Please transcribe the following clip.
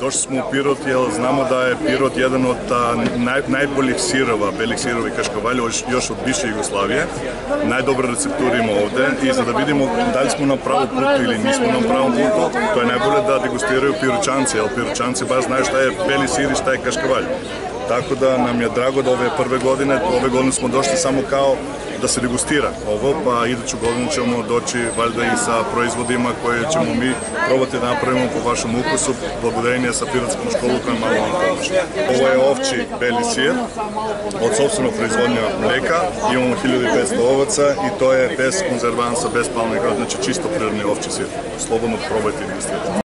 дош сме у Пирот, јас знамо да е Пирот еден од нај, најполиксирова, беликсирови кашкавали још од бише Југославија. Најдобра рецептура има овде и за да видимо дали сме на право путу или не сме на право путу, тоа е најболе да дегустирају пирочанци, ал пирочанци баш знаеш што е бели сир и што е кашкавали. Tako da nam je drago da ove prve godine, ove godine smo došli samo kao da se degustira ovo, pa iduću godinu ćemo doći valjda i sa proizvodima koje ćemo mi probati da napravimo po vašem ukusu, благодарение sa Piratskom školu koja malo vam pomoći. Ovo je ovči beli sir od sobstvenog proizvodnja mleka, imamo 1500 ovaca i to je bez konzervansa, bez palmih, znači čisto prirodni ovči sir. Slobodno probajte i degustirajte.